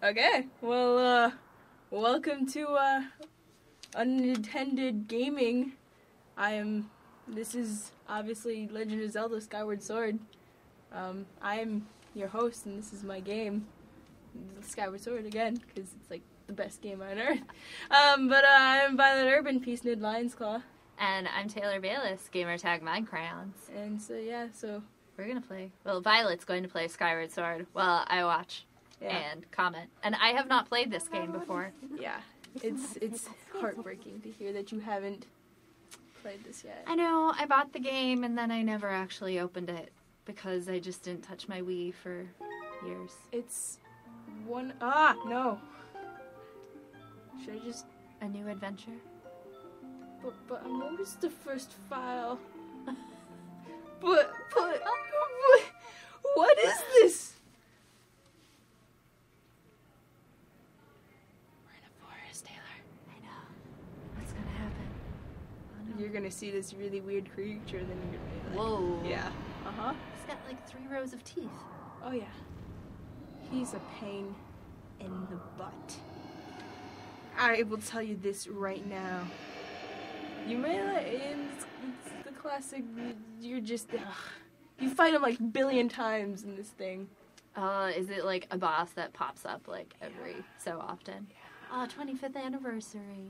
Okay, well, uh, welcome to, uh, Unintended Gaming. I am, this is obviously Legend of Zelda Skyward Sword. Um, I am your host, and this is my game, Skyward Sword again, because it's like the best game on earth. Um, but, uh, I'm Violet Urban, Peace Nid Lion's Claw. And I'm Taylor Bayless, gamertag Minecrayons. And so, yeah, so, We're gonna play. Well, Violet's going to play Skyward Sword. Well, I watch yeah. and comment. And I have not played this game before. Yeah, it's, it's heartbreaking to hear that you haven't played this yet. I know. I bought the game and then I never actually opened it because I just didn't touch my Wii for years. It's one. Ah, no. Should I just. A new adventure. But, but what was the first file? but, but, but. What is this? We're in a forest, Taylor. I know. What's gonna happen? Oh, no. You're gonna see this really weird creature, then you're gonna be like. Whoa. Yeah. Uh huh. He's got like three rows of teeth. Oh, yeah. He's a pain in the butt. I will tell you this right now. You may like it's, it's the classic. You're just ugh. you fight him like billion times in this thing. Uh, is it like a boss that pops up like every so often? Oh, 25th anniversary.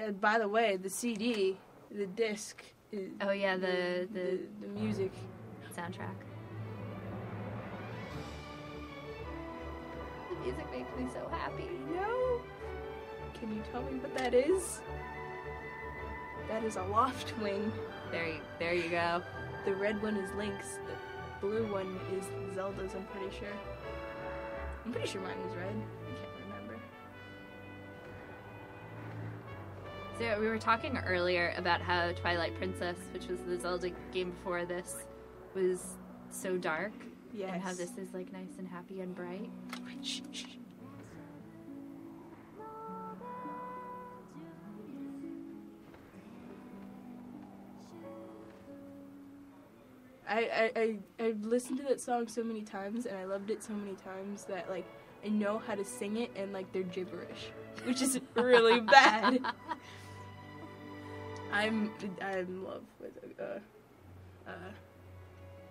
Uh, by the way, the CD, the disc, is, Oh yeah, the the, the the music. Mm. soundtrack. The music makes me so happy. No. Can you tell me what that is? That is a Loftwing. There you, there you go. The red one is Link's. The blue one is Zelda's. I'm pretty sure. I'm pretty sure mine was red. So we were talking earlier about how Twilight Princess, which was the Zelda game before this, was so dark, Yes. and how this is like nice and happy and bright. Shh, shh. I, I, I, I've listened to that song so many times and I loved it so many times that like I know how to sing it and like they're gibberish, which is really bad. I'm I'm in love with uh, uh,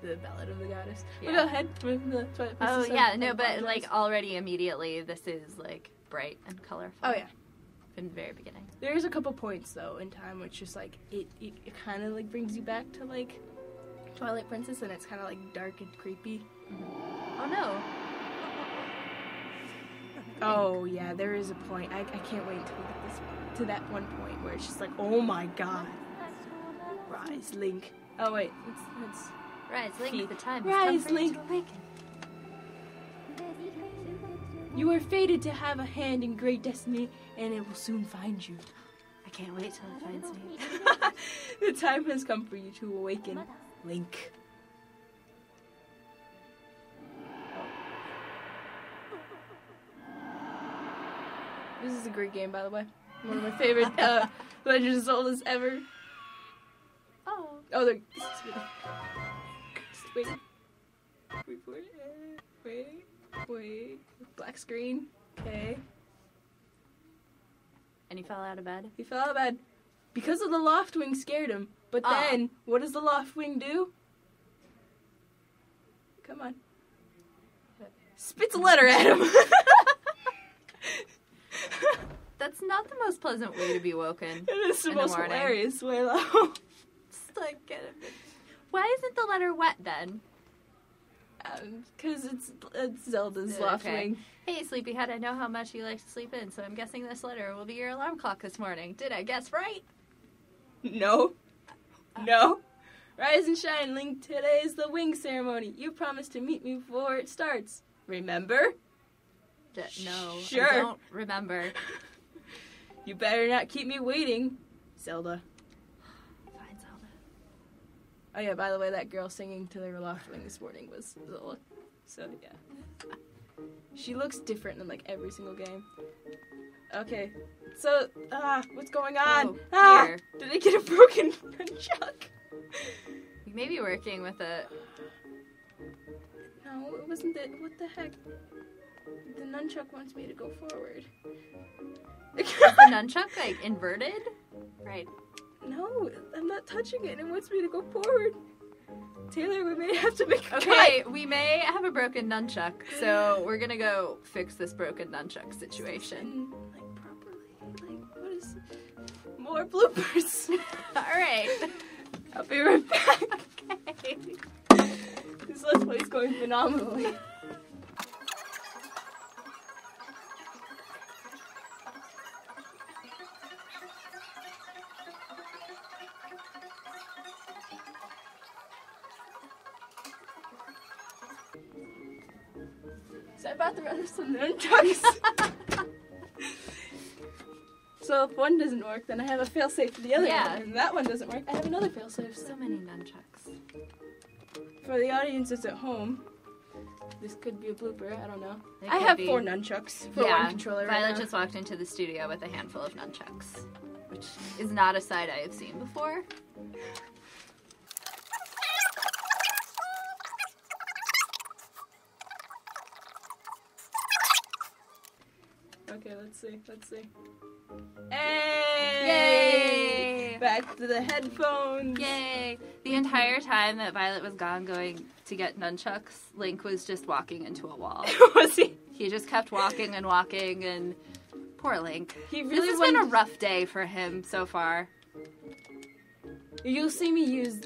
the Ballad of the Goddess. Yeah. go ahead with the Twilight Oh Princess. yeah, no, but like already immediately, this is like bright and colorful. Oh yeah. from the very beginning. There's a couple points though in time which just like it it, it kind of like brings you back to like Twilight Princess and it's kind of like dark and creepy. Oh no, Oh yeah, there is a point. I, I can't wait until we get this to that one point where it's just like, oh my god, rise, Link. Oh wait, it's it's rise, Link, Feet. the time Rise, has come for Link. you to awaken. you are fated to have a hand in great destiny, and it will soon find you. I can't wait till it finds me. the time has come for you to awaken, Link. This is a great game, by the way. One of my favorite uh, Legend of Zelda's ever. Oh, Oh, they're. Just wait. Wait for it. Uh, Wait. Wait. Black screen. Okay. and he fell out of bed. He fell out of bed because of the Loftwing scared him. But Ah. then, what does the Loftwing do? Come on. Spits a letter at him. That's not the most pleasant way to be woken. it is the the most morning. hilarious way, though. Just like get a bit. Why isn't the letter wet then? Because Um, it's, it's Zelda's Uh, okay. wing. Hey, sleepyhead, I know how much you like to sleep in, so I'm guessing this letter will be your alarm clock this morning. Did I guess right? No. No. Rise and shine, Link. Today is the wing ceremony. You promised to meet me before it starts. Remember? No, Sure. I don't remember. You better not keep me waiting. Zelda. Fine, Zelda. Oh yeah, by the way, that girl singing to their Loftwing this morning was Zola. So yeah. She looks different in like every single game. Okay. So, ah, what's going on? Oh, ah, here. did I get a broken nunchuck? You may be working with it. No, it wasn't that. What the heck? The nunchuck wants me to go forward. Is the nunchuck like inverted? Right. no, I'm not touching it. It wants me to go forward. Taylor, we may have to make a Okay, we may have a broken nunchuck, so we're gonna go fix this broken nunchuck situation. Like properly. Like what is more bloopers? All right. I'll be right back. Okay. This let's play is going phenomenally. If one doesn't work, then I have a failsafe for the other Yeah. one. And that one doesn't work, I have another failsafe. So many nunchucks. For the audience that's at home, this could be a blooper. I don't know. It I have be. four nunchucks for yeah, one controller right Violet now. just walked into the studio with a handful of nunchucks, which is not a sight I have seen before. Okay, let's see. Let's see. Hey! Yay! Back to the headphones. Yay! The entire time that Violet was gone going to get nunchucks, Link was just walking into a wall. Was he? He just kept walking and walking, and poor Link. He This really has went. been a rough day for him so far. You'll see me use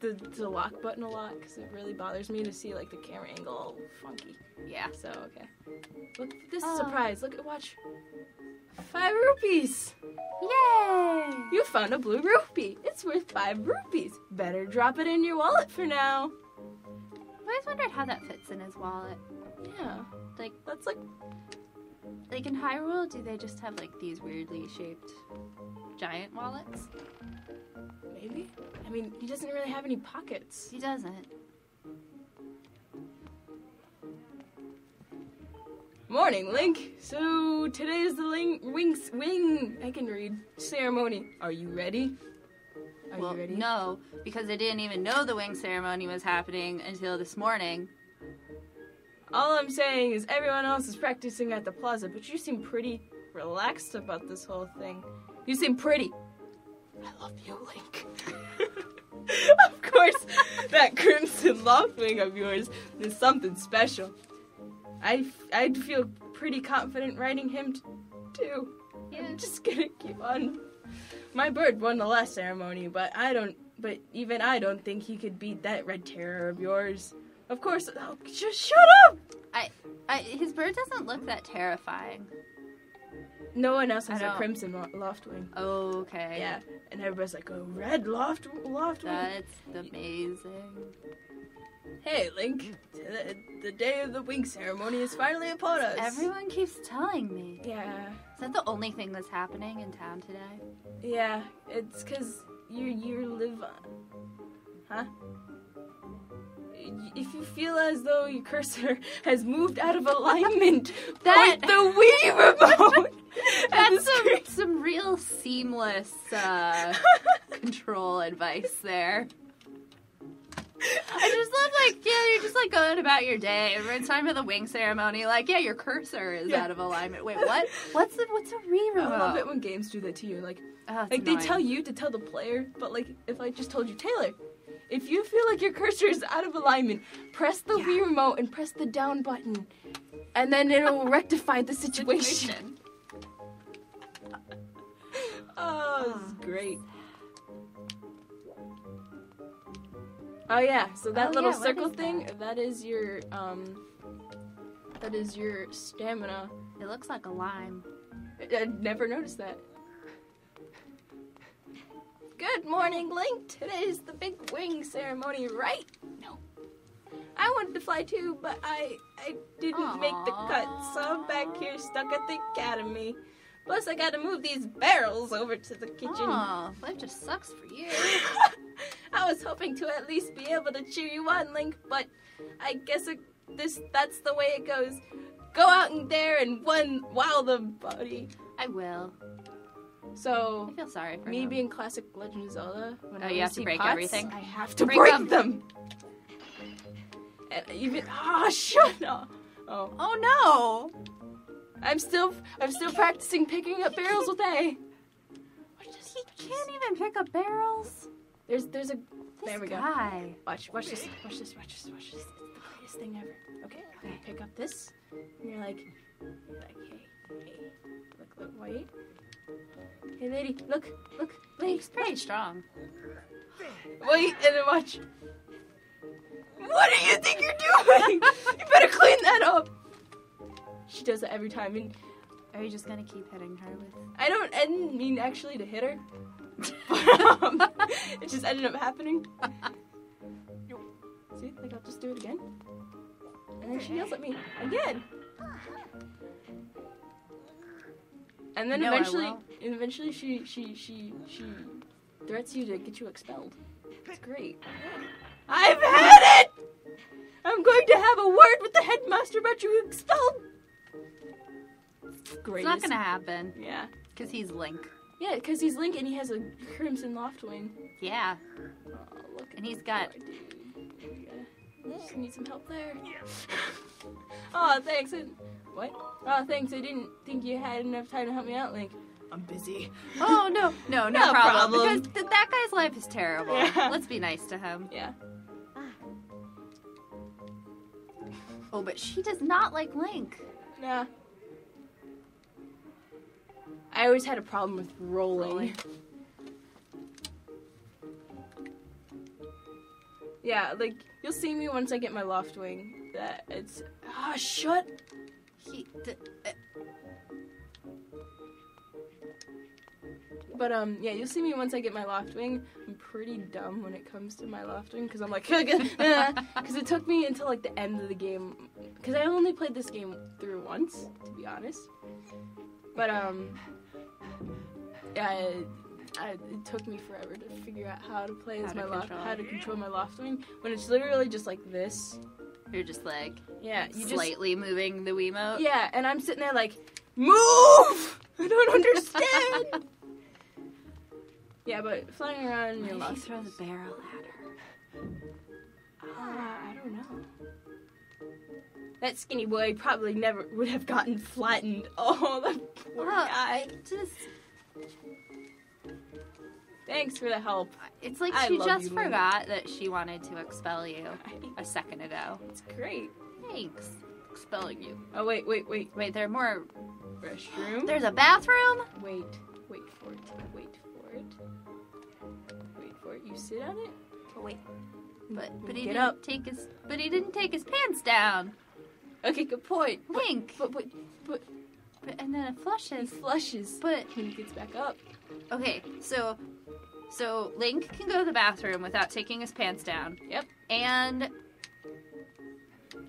the, the lock button a lot because it really bothers me to see like the camera angle all funky. Yeah. So okay. Look, this Oh. is a oh. surprise. Look, at watch. Five rupees. Yay! You found a blue rupee. It's worth five rupees. Better drop it in your wallet for now. I always wondered how that fits in his wallet. Yeah. Like- that's like Like in Hyrule, do they just have like these weirdly shaped giant wallets? maybe. I mean, he doesn't really have any pockets. He doesn't. Morning, Link. So today is the Link wings wing. I can read ceremony. Are you ready? Are well, you ready? no, because I didn't even know the wing ceremony was happening until this morning. All I'm saying is everyone else is practicing at the plaza, but you seem pretty relaxed about this whole thing. You seem pretty. I love you, Link. of course, that crimson loftwing of yours is something special. I I'd feel pretty confident writing him t- too. I'm just gonna keep on. My bird won the last ceremony, but I don't. But even I don't think he could beat that red terror of yours. Of course, oh, just shut up. I, his bird doesn't look that terrifying. No one else has I a don't- crimson lo- loftwing. Okay. Yeah, and everybody's like, "A red loft loftwing." That's amazing. Hey, Link, the, the day of the wing ceremony is finally upon us. Everyone keeps telling me. Yeah, Is that the only thing that's happening in town today? yeah, it's because you you live, on. huh? If you feel as though your cursor has moved out of alignment, That- point the Wii remote. That's some, some real seamless uh, control advice there. I just love like yeah, you're just like going about your day. It's time for the wing ceremony. Like yeah, your cursor is Yeah. out of alignment. Wait, what? What's the what's a re-remote? I love it when games do that to you. Like, Oh, like they tell you to tell the player, but like if I just told you, Taylor, if you feel like your cursor is out of alignment, press the Wii remote and press the down button, and then it'll rectify the situation. Oh, this is great. Oh yeah, so that Oh, little yeah, circle thing, that is your um that is your stamina. It looks like a lime. I- I'd never noticed that. Good morning, Link. Today's the big wing ceremony, right? No. I wanted to fly too, but I I didn't make the cut, so I'm back here stuck at the academy. Plus, I gotta move these barrels over to the kitchen. Oh, life just sucks for you. I was hoping to at least be able to cheer you on, Link, but I guess it, this that's the way it goes. Go out in there and one wow the body. I will. So I feel sorry for me being classic Legend of Zelda, when Oh, I you have to break pots, everything? I have to Break break, them. them. And even ah, shut up. Oh, Oh no! I'm still I'm still practicing picking up barrels with A. This. He can't even pick up barrels. There's there's a This There we go. guy. watch watch this watch this watch this watch this. It's the greatest thing ever. Okay, okay. Pick up this. And you're like, you're like, hey, hey, look, look, wait. Hey, lady, look, look, wait, He's pretty strong. wait, and then watch. What do you think you're doing? you better clean that up. She does it every time, and Are you just gonna keep hitting her with? I don't I didn't mean actually to hit her. But, um, it just ended up happening. See, like I'll just do it again. And then she yells at me again. And then No, eventually and eventually she she she she threats you to get you expelled. It's great. I've had it! I'm going to have a word with the headmaster about you expelled. Great. It's not gonna happen Yeah. because he's Link. Yeah, because he's Link and he has a Crimson Loftwing. Yeah, Oh, look And he's got- Yeah. Just need some help there. oh, thanks. I, what? Oh, thanks. I didn't think you had enough time to help me out, Link. I'm busy. Oh no, no, no, No problem. problem. Because th- that guy's life is terrible. Yeah. Let's be nice to him. Yeah. Ah. Oh, but she does not like Link. Nah. I always had a problem with rolling. Rolling. Yeah, like you'll see me once I get my Loftwing. That it's ah shut. He. Th- uh, But um, yeah, you'll see me once I get my Loftwing. I'm pretty dumb when it comes to my Loftwing because I'm like, because it took me until like the end of the game because I only played this game through once, to be honest. But um, yeah, I, it took me forever to figure out how to play as How my loft, how to control my Loftwing when it's literally just like this. You're just like Yeah, you just slightly moving the Wiimote. yeah, and I'm sitting there like, move! I don't understand. yeah, but flying around in your loft. throw the barrel at her? Uh, I don't know. That skinny boy probably never would have gotten flattened. Oh, the poor Well, guy. Just. Thanks for the help. It's like I she just you, forgot that she wanted to expel you a second ago. It's great. Thanks. Expelling you. Oh wait, wait, wait. Wait, there are more. Restroom. There's a bathroom? Wait, wait for it. Wait for it. Wait for it. You sit on it. Oh, wait. But but he Get didn't up. take his but he didn't take his pants down. Okay, good point. Link. But but but But, and then it he flushes. flushes But when he gets back up. okay, so so Link can go to the bathroom without taking his pants down. Yep. And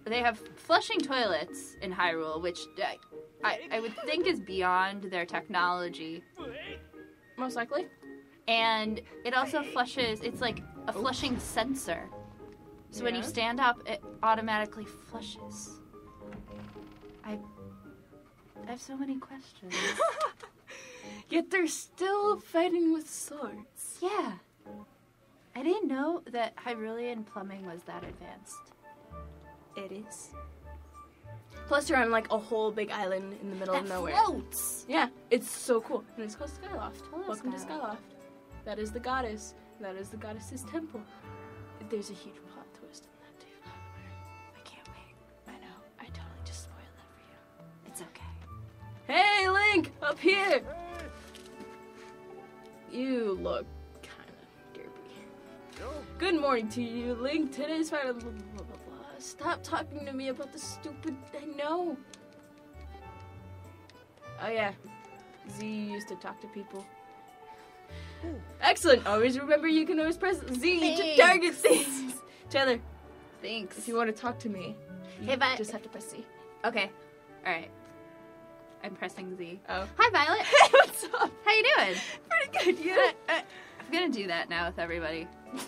they have flushing toilets in Hyrule, which I, I, I would think is beyond their technology. Most likely. And it also flushes, it's like a flushing sensor. So when you stand up, it automatically flushes. I, I have so many questions. Yet they're still fighting with swords. Yeah. I didn't know that Hyrulean plumbing was that advanced. It is. Plus, you're on like a whole big island in the middle That of nowhere. floats! Yeah, it's so cool. And it's called Skyloft. Hello, Welcome to Skyloft. Skyloft. That is the goddess. That is the goddess's temple. There's a huge plot twist in that too. I can't wait. I know. I totally just spoiled that for you. It's okay. Hey, Link, up here. You look kind of derpy. Good morning to you, Link. Today's final. Blah, blah, blah. Stop talking to me about the stupid. I know. Oh yeah, Z used to talk to people. Excellent. Always remember you can always press Z to target things. Taylor. Thanks. if you want to talk to me, you Hey, just have to press Z. Okay. Alright. I'm pressing Z. Oh. Hi, Violet. Hey, what's up? How you doing? Pretty good, yeah. Uh, uh, I'm gonna do that now with everybody.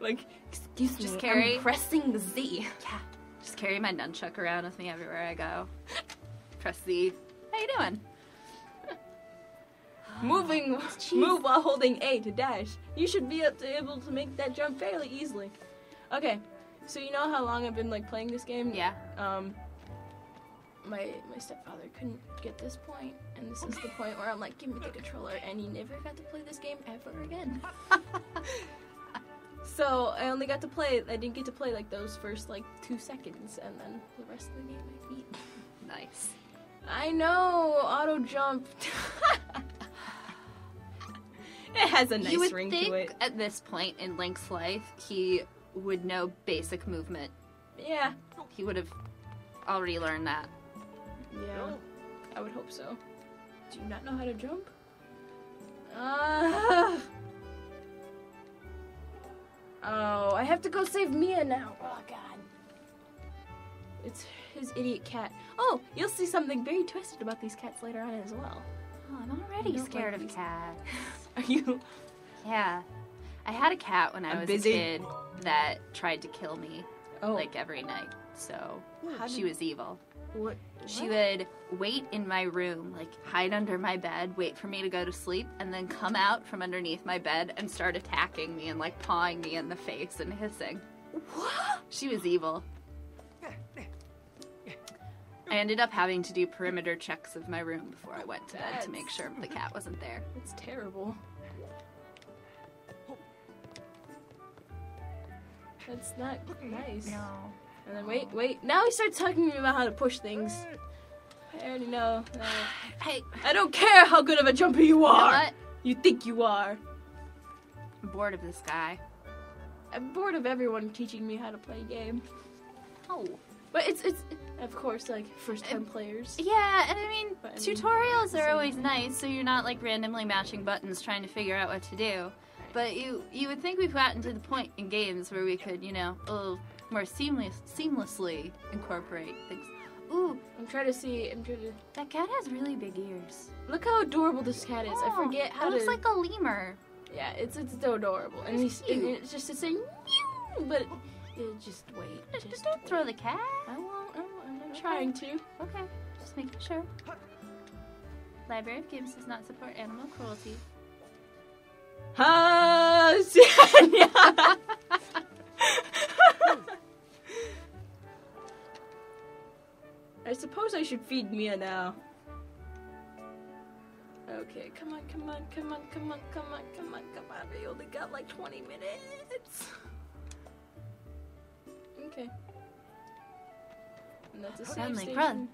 Like, excuse Just me, carry- I'm pressing the Z. Yeah. Just carry my nunchuck around with me everywhere I go. Press Z. How you doing? Moving, Jeez. move while holding A to dash. You should be able to, able to make that jump fairly easily. Okay, So you know how long I've been like playing this game? Yeah. Um. My my stepfather couldn't get this point, and this is the point where I'm like, give me the controller, and he never got to play this game ever again. so I only got to play. I didn't get to play like those first like two seconds, and then the rest of the game I beat. Nice. I know auto jump. it has a nice you would ring think to it. at this point in Link's life he would know basic movement. Yeah, He would have already learned that. Yeah. I would hope so. Do you not know how to jump? Ah. Oh, I have to go save Mia now. Oh God. It's his idiot cat. Oh, you'll see something very twisted about these cats later on as well. Oh, I'm already scared like of these- cats. Are you? Yeah. I had a cat when I I'm was busy. a kid that tried to kill me Oh, like every night. So how she was evil. What? She would wait in my room, like hide under my bed, wait for me to go to sleep, and then come out from underneath my bed and start attacking me and like pawing me in the face and hissing. What? She was evil. I ended up having to do perimeter checks of my room before I went to bed to make sure the cat wasn't there. It's terrible. That's not nice. And then wait, wait. Now he starts talking to me about how to push things. I already know. Uh, Hey, I don't care how good of a jumper you you are. what? You think you are. I'm bored of this guy. I'm bored of everyone teaching me how to play a game. Oh. But it's it's of course like first time players. Yeah, and I mean, But I mean, tutorials same are always nice, so you're not like randomly mashing buttons trying to figure out what to do. But you you would think we've gotten to the point in games where we could, you know, little more seamless seamlessly incorporate things. Ooh, I'm trying to see. I'm trying to that cat has really big ears. look how adorable this cat is. I Oh, forget how it to. looks like a lemur. Yeah, it's it's so adorable, and It's he's and it's just to say, "Meow," but it, just wait, Just, just don't throw the cat. I won't. I won't. I'm not Okay. trying to. Okay, just making sure. Library of Games does not support animal cruelty. Ha, I suppose I should feed Mia now. Okay, come on, come on, come on, come on, come on, come on, come on. We only got like 20 minutes. Okay. And that's a save Friendly, station. run.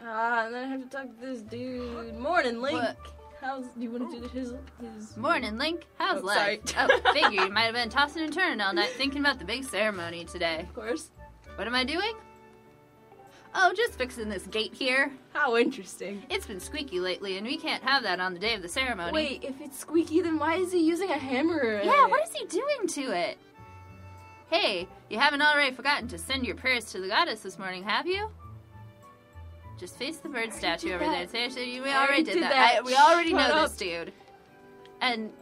Ah, and then I have to talk to this dude. Morning, Link. Look. How's do you want to do oh. his his? Morning, Link. How's Oh, life? sorry. oh, figure you might have been tossing and turning all night thinking about the big ceremony today. Of course. What am I doing? Oh, just fixing this gate here. How interesting. It's been squeaky lately, and we can't have that on the day of the ceremony. Wait, if it's squeaky, then why is he using a hammer? Yeah, what is he doing to it? Hey, you haven't already forgotten to send your prayers to the goddess this morning, have you? Just face the bird statue over there. that. Say, say, we already already did, did that. that. I- we already Shut know up. this dude. And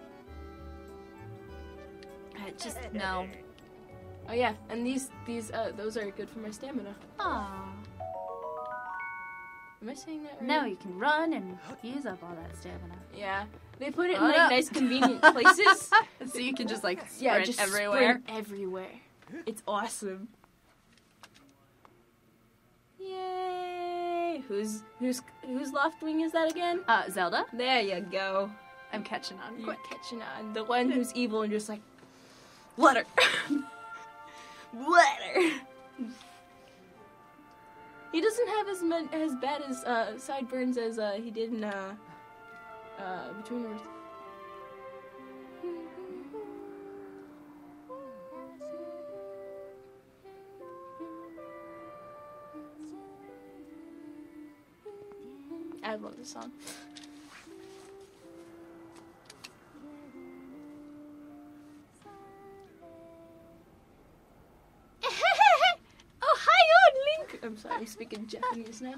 I just no. Oh yeah, and these these uh those are good for my stamina. Aww. Am I saying that right? No, you can run and use up all that stamina. Yeah, they put it in Oh, like no. nice convenient places. so you can just like sprint yeah, just everywhere. sprint everywhere. It's awesome. Yay! Who's who's whose Loftwing is that again? Uh, Zelda, There you go. I'm catching on. You're catching on. The one who's evil and just like, let her. let her. He doesn't have as as bad as uh, sideburns as uh, he did in uh, uh, Between Worlds. I love this song. oh, hi, Link! I'm sorry, speaking Japanese now.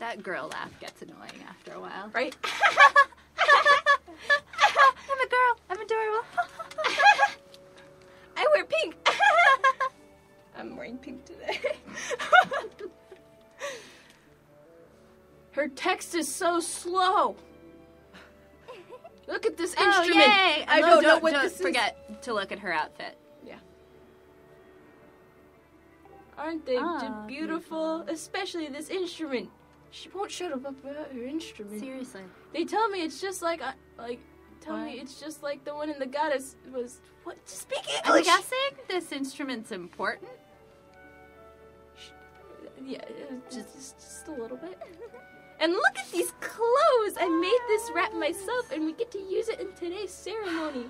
That girl laugh gets annoying after a while. Right? so slow. Look at this Oh, instrument. yay! I don't know don't, what don't this is. forget to look at her outfit. Yeah. Aren't they Ah, d- beautiful? Especially this instrument. She won't shut up about her instrument. Seriously. They tell me it's just like I like. Tell me it's just like the one in the goddess was. What? Speak I'm English. guessing this instrument's important. Yeah, just, just just a little bit. And look at these clothes! I made this wrap myself, and we get to use it in today's ceremony.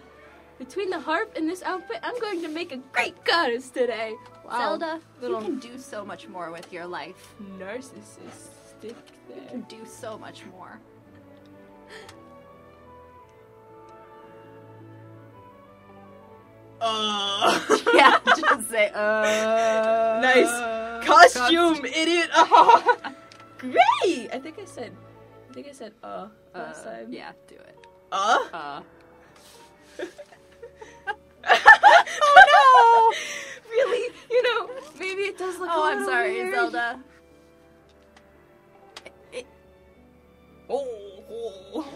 Between the harp and this outfit, I'm going to make a great goddess today. Wow. Zelda, little- you can do so much more with your life. narcissistic You there. can do so much more. Uh. yeah, just say, uh. Nice. Costume, idiot. Great. I think I said. I think I said uh Uh, last time. yeah, do it. Uh. Uh. oh no! really? You know, maybe it does look. a Oh, I'm sorry, weird. Zelda. Oh, oh.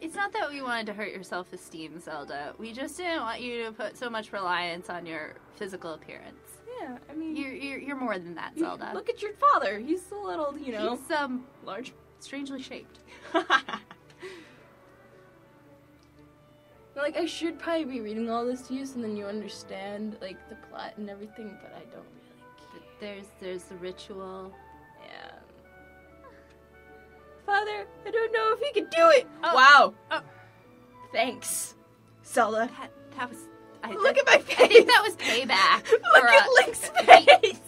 It's not that we wanted to hurt your self esteem, Zelda. We just didn't want you to put so much reliance on your physical appearance. Yeah, I mean, You're, you're, you're more than that, Zelda. Look at your father. He's a little, you know, He's um large. strangely shaped. like I should probably be reading all this to you, so then you understand like the plot and everything. But I don't really care There's there's the ritual. Yeah. Father, I don't know if he can do it. Oh. Wow. Oh. Thanks, Zelda. That, that was. I, Look at my I face. think that was payback. Look at uh, Link's he- face.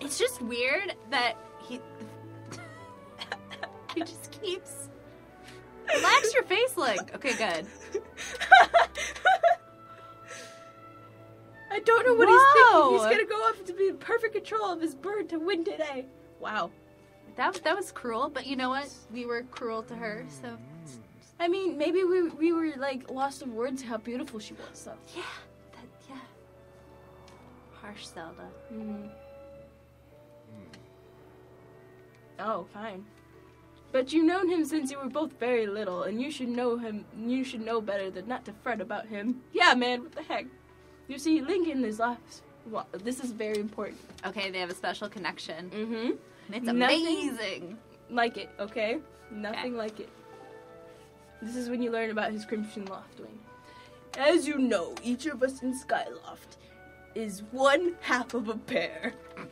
It's just weird that he he just keeps. Relax your face, Link. Okay, good. I don't know what Whoa. he's thinking. He's gonna go off to be in perfect control of his bird to win today. Wow. That that was cruel, but you know what? We were cruel to her, so I mean, maybe we we were like lost of words how beautiful she was. So. yeah, that yeah. Harsh Zelda. Mm. Oh, fine. But you've known him since you were both very little, and you should know him. You should know better than not to fret about him. Yeah, man. What the heck? You see, Lincoln is lost. Well, this is very important. Okay, they have a special connection, Mm-hmm. and it's Nothing- amazing. Like it, okay? Nothing like it. This is when you learn about his Crimson Loftwing. As you know, each of us in Skyloft is one half of a pair.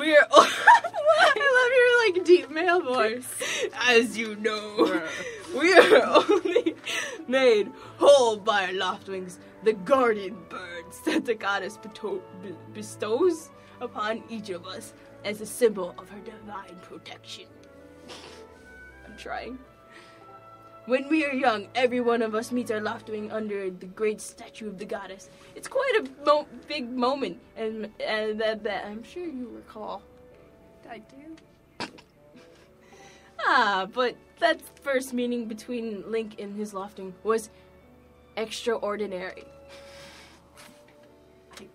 We are. All- I love your like deep male voice. As you know, we are only made whole by our Loftwings, the guardian birds that the goddess bestows upon each of us as a symbol of her divine protection. I'm trying. When we are young, every one of us meets our Loftwing under the great statue of the goddess. It's quite a mo- big moment, and, and that, that I'm sure you recall. I do. Ah, but that first meeting between Link and his Loftwing was extraordinary. I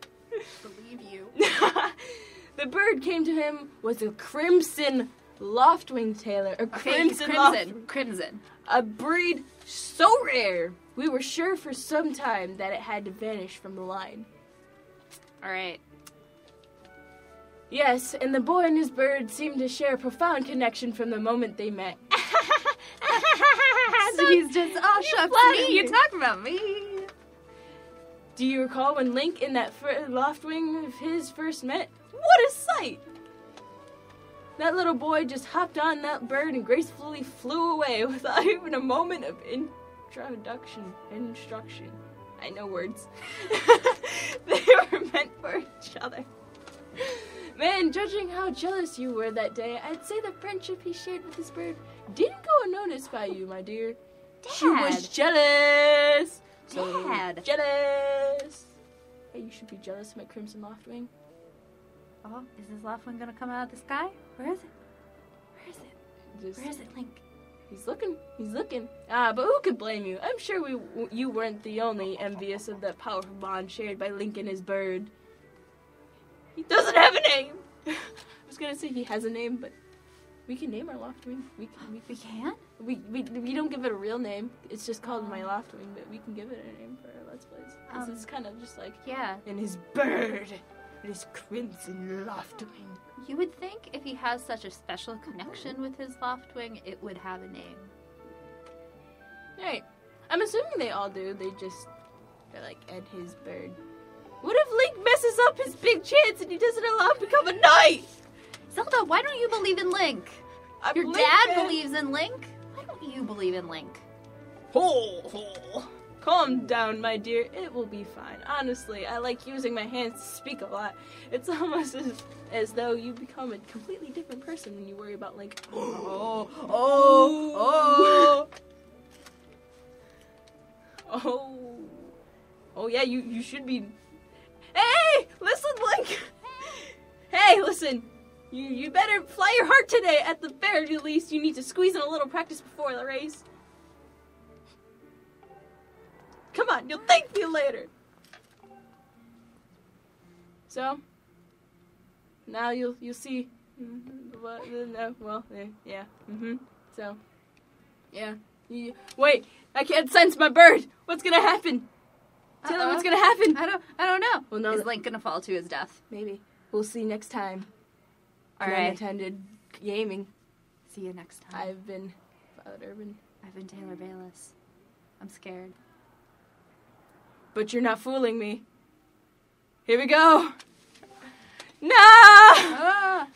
believe you. the bird came to him with a crimson Loftwing Taylor, a Okay, crimson, crimson. Loftwing- Crimson. a breed so rare. We were sure for some time that it had to vanish from the line. All right. Yes, and the boy and his bird seemed to share a profound connection from the moment they met. So he's just oh you shucks me. me. You're talking about me. Do you recall when Link and that Loftwing of his first met? What a sight! That little boy just hopped on that bird and gracefully flew away without even a moment of introduction, instruction. I know words. they were meant for each other. Man, judging how jealous you were that day, I'd say the friendship he shared with his bird didn't go unnoticed by you, my dear. She was Dad. jealous. So Dad. jealous. Hey, you should be jealous of my Crimson Loftwing. Oh, is this left one gonna come out of the sky? Where is it? Where is it? Just, Where is it, Link? He's looking. He's looking. Ah, but who could blame you? I'm sure we, you weren't the only envious of that powerful bond shared by Link and his bird. He doesn't have a name. I was gonna say he has a name, but We can name our Loftwing. We can. We We can. We, we, we don't give it a real name. It's just called my Loftwing, but we can give it a name for our Let's Plays. 'Cause Um, it's kind of just like Yeah. And his bird, in his crimson Loftwing. You would think if he has such a special connection with his Loftwing, it would have a name. Right. I'm assuming they all do. They just they're like Ed his bird. What if Link messes up his big chance and he doesn't allow him to become a knight? Zelda, why don't you believe in Link? I'm Your Link dad man. believes in Link. Why don't you believe in Link? Ho, ho. Calm down, my dear. It will be fine. Honestly, I like using my hands to speak a lot. It's almost as, as though you become a completely different person when you worry about Link. Oh, oh, oh. Oh. Oh, yeah, you, you should be. Hey! Listen, Link! Hey, listen! You, you better fly your heart today. At the very least, you need to squeeze in a little practice before the race. Come on, you'll thank me later. So, now you'll you'll see. mhm, What? No, well, eh, yeah. Mhm. So, yeah. You, wait, I can't sense my bird. What's gonna happen? Tell me what's gonna happen. I don't. I don't know. Well, no, Is Link gonna fall to his death? Maybe we'll see next time. All right. Unattended gaming. See you next time. I've been Violet Urban, I've been Taylor Bayless. I'm scared. But you're not fooling me. Here we go. No. Ah!